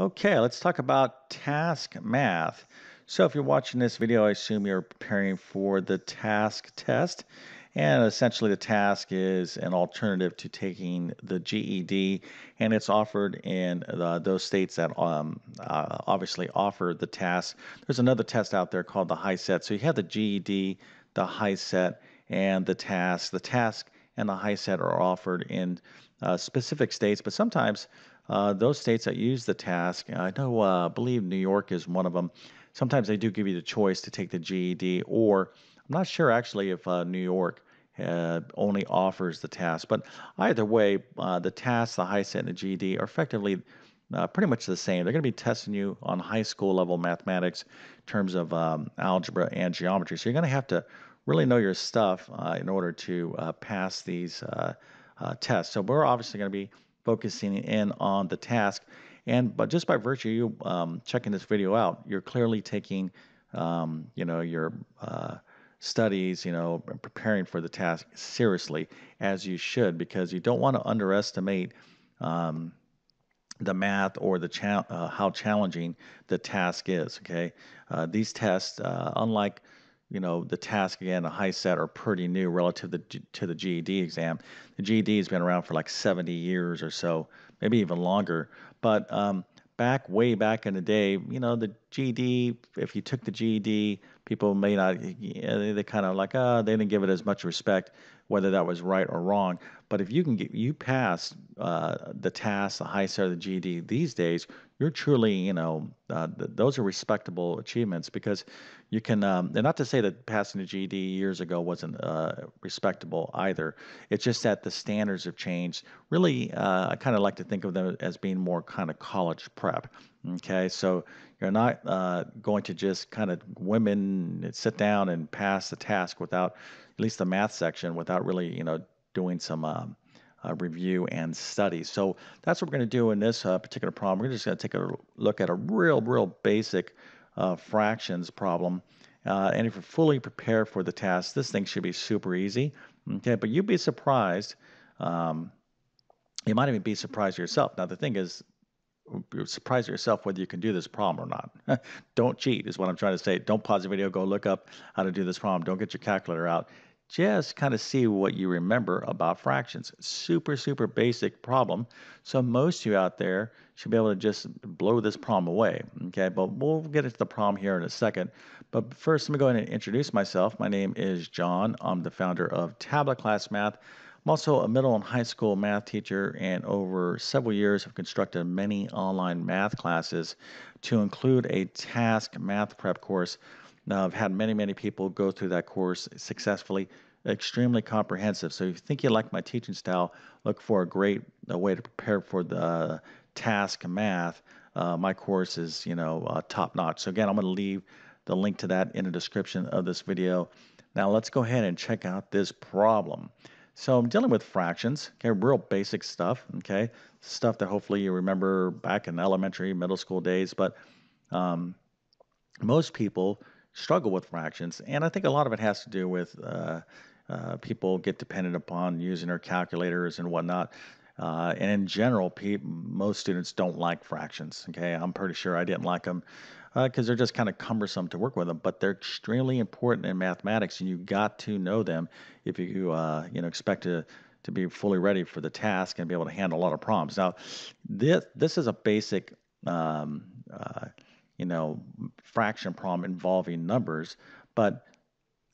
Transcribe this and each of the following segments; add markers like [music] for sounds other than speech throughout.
Okay, let's talk about TASC math. So if you're watching this video, I assume you're preparing for the TASC test. And essentially the TASC is an alternative to taking the GED and it's offered in those states that um, uh, obviously offer the TASC. There's another test out there called the HiSET. So you have the GED, the HiSET, and the TASC. The TASC and the HiSET are offered in uh, specific states, but sometimes uh, those states that use the TASC, I know, uh, I believe New York is one of them. Sometimes they do give you the choice to take the GED, or I'm not sure actually if uh, New York uh, only offers the TASC. But either way, uh, the TASC, the HiSET, and the GED are effectively pretty much the same. They're going to be testing you on high school level mathematics in terms of um, algebra and geometry. So you're going to have to really know your stuff in order to pass these tests. So we're obviously going to be focusing in on the TASC. And but just by virtue you um, checking this video out, you're clearly taking, um, you know, your uh, studies, you know, preparing for the TASC seriously as you should, because you don't want to underestimate um, the math or the cha- uh, how challenging the TASC is. Okay, uh, these tests, uh, unlike you know, the TASC again, the HiSET are pretty new relative to, to the GED exam. The GED has been around for like 70 years or so, maybe even longer. But um, back way back in the day, you know, the GED, if you took the GED, people may not, they, kind of like, oh, they didn't give it as much respect, whether that was right or wrong. But if you can get, you pass uh, the TASC, the HiSET, or the GED these days, you're truly, you know, uh, th- those are respectable achievements because you can, um, and not to say that passing the GED years ago wasn't uh, respectable either. It's just that the standards have changed. Really, uh, I kind of like to think of them as being more kind of college prep. Okay, so you're not uh, going to just kind of women sit down and pass the TASC without, at least the math section, without really, you know, doing some. Um, uh, review and study. So that's what we're going to do in this uh, particular problem. We're just going to take a look at a real, real basic uh, fractions problem. Uh, and if you're fully prepared for the TASC, this thing should be super easy. Okay, but you'd be surprised. Um, you might even be surprised yourself. Now the thing is, you're yourself whether you can do this problem or not. [laughs] Don't cheat, is what I'm trying to say. Don't pause the video, go look up how to do this problem. Don't get your calculator out just kind of see what you remember about fractions. Super, super basic problem. So most of you out there should be able to just blow this problem away. Okay, but we'll get into the problem here in a second. But first, let me go ahead and introduce myself. My name is John. I'm the founder of TabletClass Math. I'm also a middle and high school math teacher, and over several years have constructed many online math classes to include a TASC math prep course now, I've had many, many people go through that course successfully, extremely comprehensive. So if you think you like my teaching style, look for a great a way to prepare for the TASC math. Uh, my course is, you know, uh, top notch. So again, I'm going to leave the link to that in the description of this video. Now let's go ahead and check out this problem. So I'm dealing with fractions, okay, real basic stuff, okay, stuff that hopefully you remember back in elementary, middle school days, but um, most people struggle with fractions. And I think a lot of it has to do with uh, uh, people get dependent upon using their calculators and whatnot. Uh, and in general, pe- most students don't like fractions. Okay, I'm pretty sure I didn't like them because uh, they're just kind of cumbersome to work with them. But they're extremely important in mathematics, and you got to know them if you uh, you know expect to to be fully ready for the TASC and be able to handle a lot of problems. Now, this this is a basic um, uh, you know, fraction problem involving numbers. But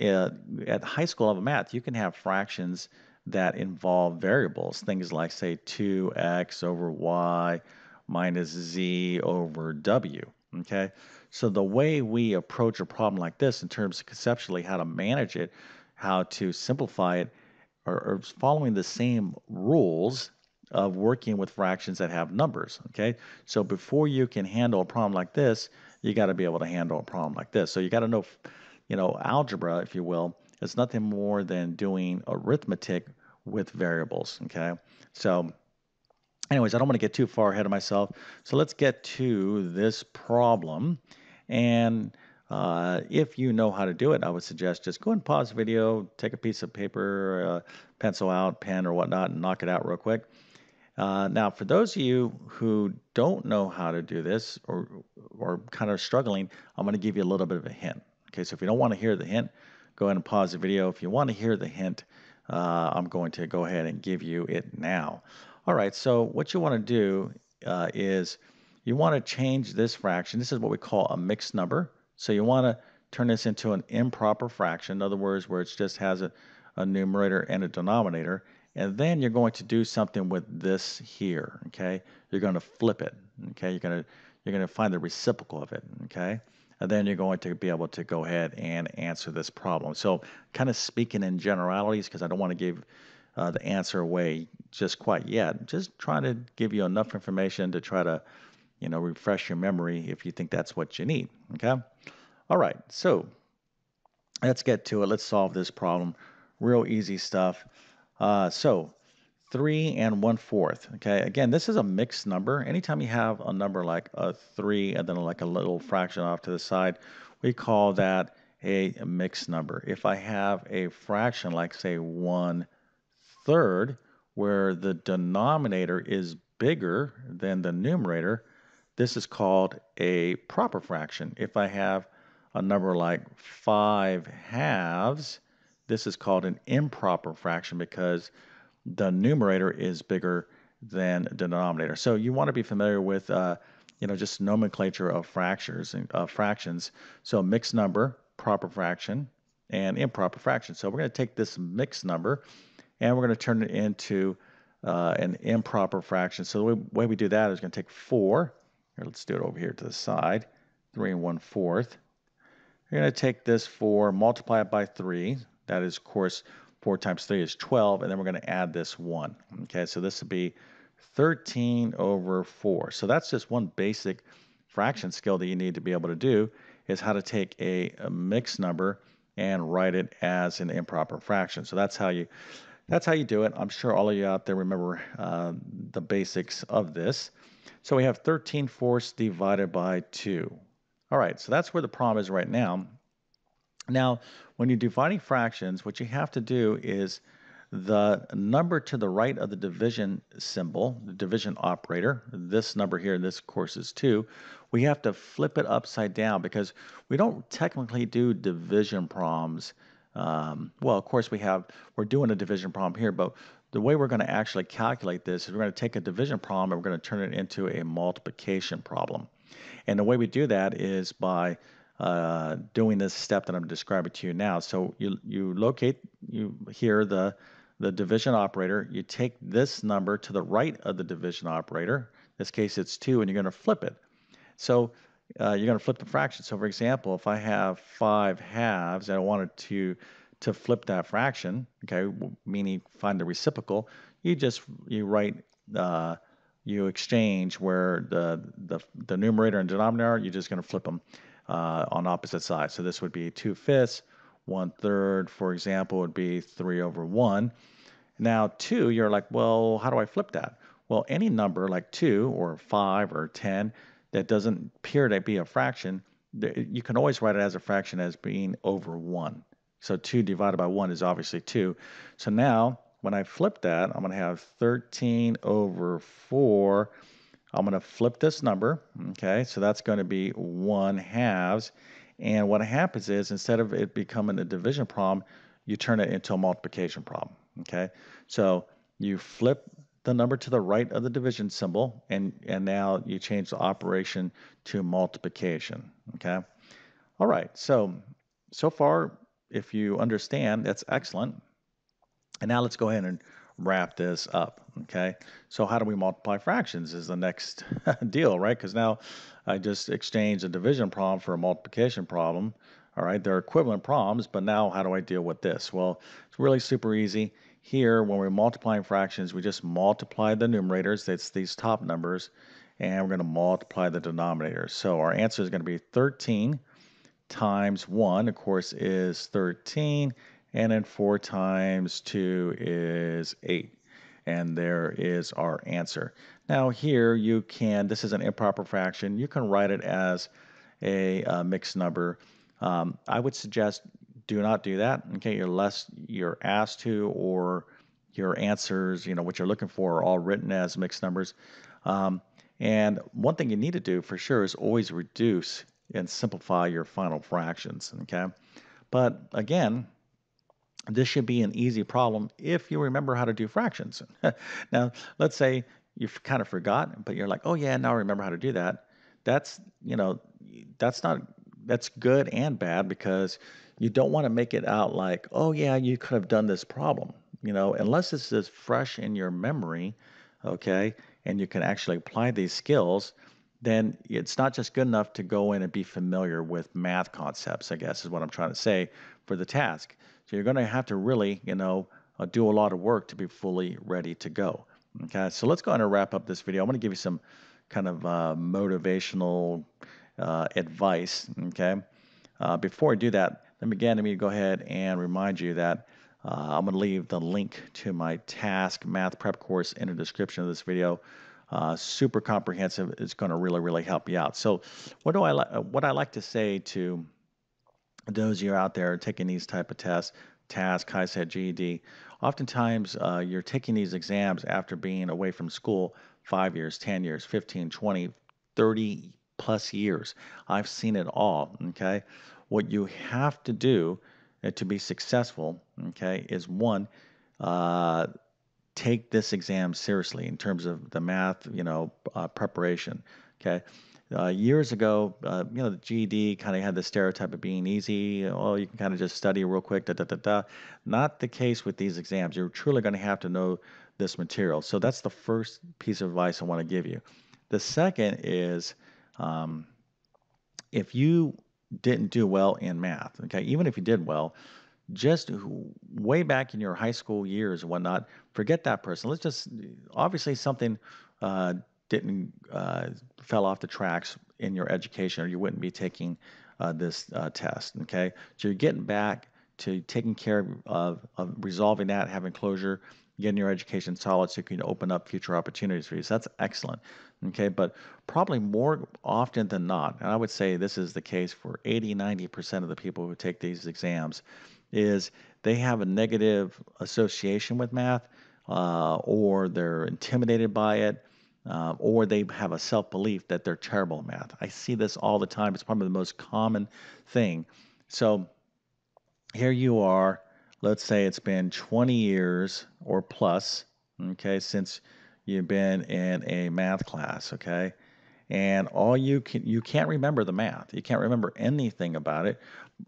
uh, at high school level math, you can have fractions that involve variables, things like, say, 2x over y minus z over w. Okay, so the way we approach a problem like this in terms of conceptually how to manage it, how to simplify it, are, are following the same rules of working with fractions that have numbers. Okay, so before you can handle a problem like this, you got to be able to handle a problem like this. So you got to know, you know, algebra, if you will, is nothing more than doing arithmetic with variables. Okay, so. Anyways, I don't want to get too far ahead of myself. So let's get to this problem. And uh, if you know how to do it, I would suggest just go and pause the video, take a piece of paper, uh, pencil out, pen, or whatnot, and knock it out real quick. Uh, now, for those of you who don't know how to do this or, or kind of struggling, I'm going to give you a little bit of a hint. Okay, so if you don't want to hear the hint, go ahead and pause the video. If you want to hear the hint, uh, I'm going to go ahead and give you it now. All right, so what you want to do uh, is you want to change this fraction. This is what we call a mixed number. So you want to turn this into an improper fraction. In other words, where it just has a, a numerator and a denominator. And then you're going to do something with this here, okay? You're going to flip it, okay? You're going to you're going to find the reciprocal of it, okay? And then you're going to be able to go ahead and answer this problem. So kind of speaking in generalities because I don't want to give uh, the answer away just quite yet. Just trying to give you enough information to try to, you know, refresh your memory if you think that's what you need, okay? All right, so let's get to it. Let's solve this problem. Real easy stuff. Uh, so 3 and one fourth. Okay, again, this is a mixed number. Anytime you have a number like a 3 and then like a little fraction off to the side, we call that a mixed number. If I have a fraction like say 1 third, where the denominator is bigger than the numerator, this is called a proper fraction. If I have a number like 5 halves, this is called an improper fraction because the numerator is bigger than the denominator. So you want to be familiar with, uh, you know, just nomenclature of fractions. Uh, fractions. So mixed number, proper fraction, and improper fraction. So we're going to take this mixed number, and we're going to turn it into uh, an improper fraction. So the way, way we do that is going to take 4. Here, let's do it over here to the side. 3 and 1 fourth. We're going to take this 4, multiply it by 3. That is, of course, 4 times 3 is 12, and then we're going to add this 1. Okay, so this would be 13 over 4. So that's just one basic fraction skill that you need to be able to do is how to take a, a mixed number and write it as an improper fraction. So that's how you that's how you do it. I'm sure all of you out there remember uh, the basics of this. So we have 13 fourths divided by 2. All right, so that's where the problem is right now. Now, when you're dividing fractions, what you have to do is the number to the right of the division symbol, the division operator, this number here, in this course is 2, we have to flip it upside down because we don't technically do division problems. Um, well, of course we have, we're doing a division problem here, but the way we're going to actually calculate this is we're going to take a division problem and we're going to turn it into a multiplication problem. And the way we do that is by uh, doing this step that I'm describing to you now. So you you locate you here the the division operator. You take this number to the right of the division operator. In this case, it's two, and you're going to flip it. So uh, you're going to flip the fraction. So for example, if I have five halves and I wanted to to flip that fraction, okay, meaning find the reciprocal, you just you write uh, you exchange where the the the numerator and denominator, you're just going to flip them uh, on opposite sides. So this would be 2 fifths, 1 third, for example, would be 3 over 1. Now 2, you're like, well, how do I flip that? Well, any number like 2 or 5 or 10 that doesn't appear to be a fraction, you can always write it as a fraction as being over 1. So 2 divided by 1 is obviously 2. So now, when I flip that, I'm going to have 13 over 4 I'm going to flip this number. Okay, so that's going to be 1 halves. And what happens is instead of it becoming a division problem, you turn it into a multiplication problem. Okay, so you flip the number to the right of the division symbol, and, and now you change the operation to multiplication. Okay, all right, so so far, if you understand, that's excellent. And now let's go ahead and wrap this up. Okay, so how do we multiply fractions is the next [laughs] deal, right? Because now I just exchanged a division problem for a multiplication problem. All right, they're equivalent problems, but now how do I deal with this? Well, it's really super easy. Here, when we're multiplying fractions, we just multiply the numerators, that's these top numbers, and we're going to multiply the denominators. So our answer is going to be 13 times 1, of course, is 13, and then 4 times 2 is 8. And there is our answer. Now here you can, this is an improper fraction, you can write it as a, a mixed number. Um, I would suggest do not do that. Okay, you're less you're asked to or your answers, you know, what you're looking for, are all written as mixed numbers. Um, and one thing you need to do for sure is always reduce and simplify your final fractions. Okay. But again, this should be an easy problem if you remember how to do fractions. [laughs] now, let's say you've kind of forgotten, but you're like, oh yeah, now I remember how to do that. That's, you know, that's not, that's good and bad because you don't want to make it out like, oh yeah, you could have done this problem, you know, unless it's as fresh in your memory, okay, and you can actually apply these skills, then it's not just good enough to go in and be familiar with math concepts, I guess is what I'm trying to say for the TASC. So you're going to have to really, you know, uh, do a lot of work to be fully ready to go. Okay, so let's go ahead and wrap up this video. I'm going to give you some kind of uh, motivational uh, advice. Okay, uh, before I do that, let me again let me go ahead and remind you that uh, I'm going to leave the link to my TASC math prep course in the description of this video. Uh, super comprehensive. It's going to really, really help you out. So, what do I like? What I like to say to those of you out there taking these type of tests, TASC, HiSET, GED, oftentimes uh, you're taking these exams after being away from school five years, 10 years, 15, 20, 30 plus years. I've seen it all. Okay. What you have to do uh, to be successful, okay, is one, uh, take this exam seriously in terms of the math, you know, uh, preparation. Okay. Uh, years ago, uh, you know, the GED kind of had the stereotype of being easy. Oh, you can kind of just study real quick. Da da da da. Not the case with these exams. You're truly going to have to know this material. So that's the first piece of advice I want to give you. The second is, um, if you didn't do well in math, okay, even if you did well, just way back in your high school years and whatnot, forget that person. Let's just obviously something uh, didn't uh, fell off the tracks in your education, or you wouldn't be taking uh, this uh, test. Okay, so you're getting back to taking care of, of resolving that, having closure, getting your education solid, so you can open up future opportunities for you. So that's excellent. Okay, but probably more often than not, and I would say this is the case for 80, 90% of the people who take these exams, is they have a negative association with math uh, or they're intimidated by it. Uh, or they have a self belief that they're terrible at math. I see this all the time. It's probably the most common thing. So here you are. Let's say it's been 20 years or plus, okay, since you've been in a math class, okay? And all you can you can't remember the math. You can't remember anything about it,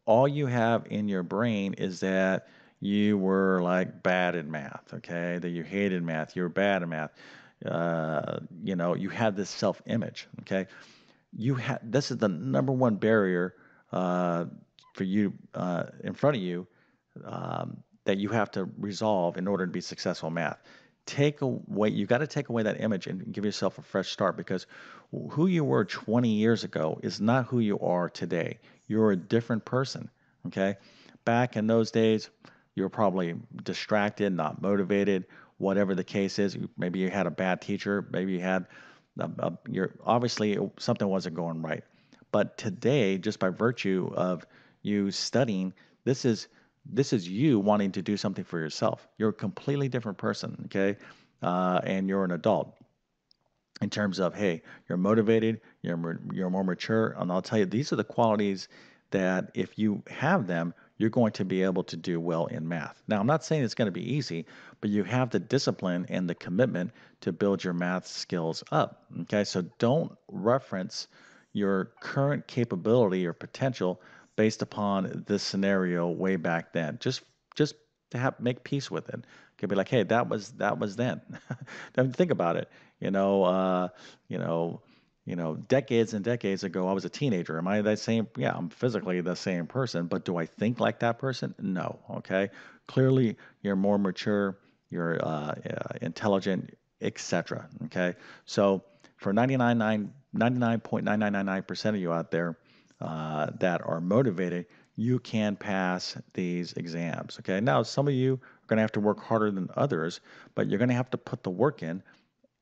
all you have in your brain is that you were like bad in math, okay? That you hated math, you were bad in math. Uh, you know, you had this self-image, okay? You had this is the number one barrier uh, for you uh, in front of you um, that you have to resolve in order to be successful in math. Take away, you got to take away that image and give yourself a fresh start because who you were 20 years ago is not who you are today. You're a different person. Okay. Back in those days, you were probably distracted, not motivated, whatever the case is. Maybe you had a bad teacher. Maybe you had, a, a, you're obviously something wasn't going right. But today, just by virtue of you studying, this is this is you wanting to do something for yourself. You're a completely different person, okay? Uh, and you're an adult in terms of hey you're motivated you're, you're more mature and i'll tell you these are the qualities that if you have them you're going to be able to do well in math now i'm not saying it's going to be easy but you have the discipline and the commitment to build your math skills up okay so don't reference your current capability or potential based upon this scenario way back then just just to have make peace with it could be like hey that was that was then [laughs] think about it you know, uh, you know, you know, decades and decades ago, I was a teenager. Am I that same? Yeah, I'm physically the same person, but do I think like that person? No. Okay. Clearly, you're more mature, you're uh, uh, intelligent, etc. Okay. So for 99.9999% of you out there uh, that are motivated, you can pass these exams. Okay. Now, some of you are going to have to work harder than others, but you're going to have to put the work in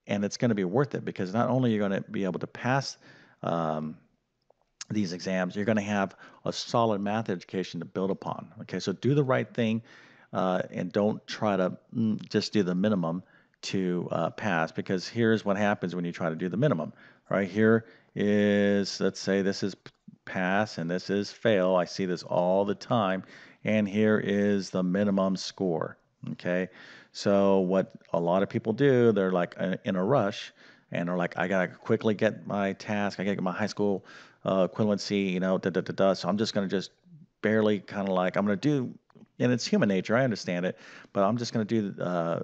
and it's going to be worth it because not only are you going to be able to pass um, these exams, you're going to have a solid math education to build upon. Okay, so do the right thing. uh, and don't try to mm, just do the minimum to uh, pass because here's what happens when you try to do the minimum. Right here is, let's say this is pass and this is fail. I see this all the time. And here is the minimum score. Okay. So what a lot of people do, they're like uh, in a rush and they're like, I gotta quickly get my TASC. I gotta get my high school uh, equivalency, you know, da da da da. So I'm just gonna just barely kind of like I'm gonna do, and it's human nature. I understand it, but I'm just gonna do uh,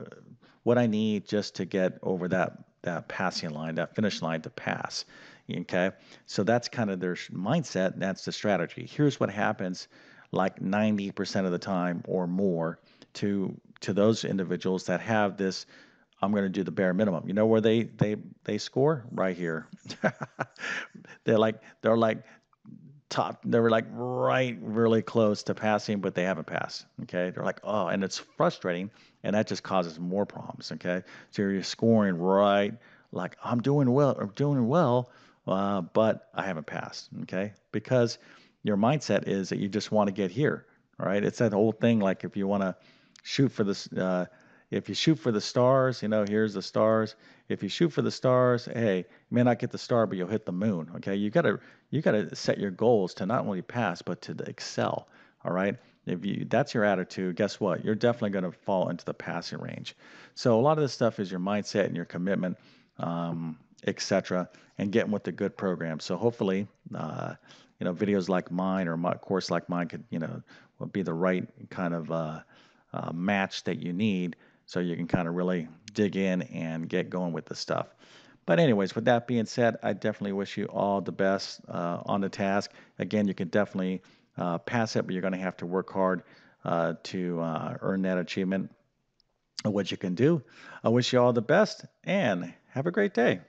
what I need just to get over that that passing line, that finish line to pass. Okay, so that's kind of their mindset. That's the strategy. Here's what happens, like 90% of the time or more, to to those individuals that have this. I'm going to do the bare minimum. You know where they they they score right here. [laughs] they're like they're like top they were like right really close to passing but they haven't passed okay they're like oh and it's frustrating and that just causes more problems okay so you're scoring right like i'm doing well i'm doing well uh, but i haven't passed okay because your mindset is that you just want to get here right it's that whole thing like if you want to shoot for this uh, if you shoot for the stars, you know, here's the stars. If you shoot for the stars, hey, you may not get the star, but you'll hit the moon. Okay, you gotta you gotta set your goals to not only pass but to excel. All right. If you that's your attitude, guess what? You're definitely going to fall into the passing range. So a lot of this stuff is your mindset and your commitment, um, etc., and getting with the good program. So hopefully, uh, you know, videos like mine or my course like mine could, you know, be the right kind of uh, uh, match that you need so you can kind of really dig in and get going with the stuff. But anyways, with that being said, I definitely wish you all the best uh, on the TASC. Again, you can definitely uh, pass it, but you're going to have to work hard uh, to earn that achievement. What you can do. I wish you all the best and have a great day.